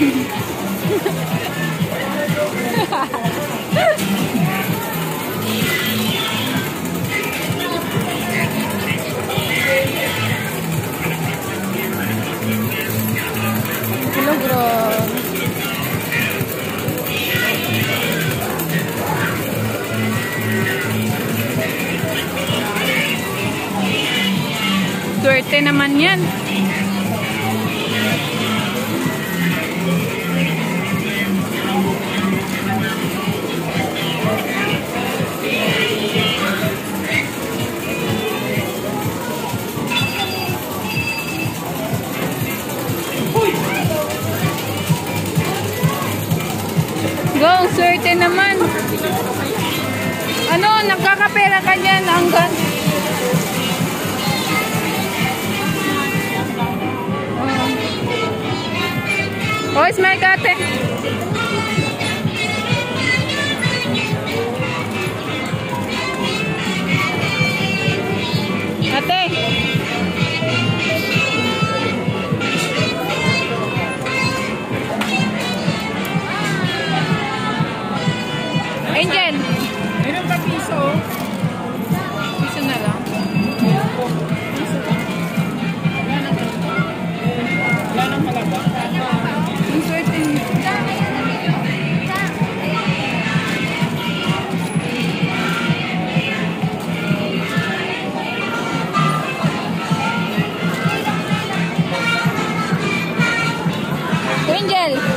Kilograms. Swerte naman yan. Go, swerte naman. Ano, nakakapera ka niyan hanggang... Oh, smile ka ate. angel.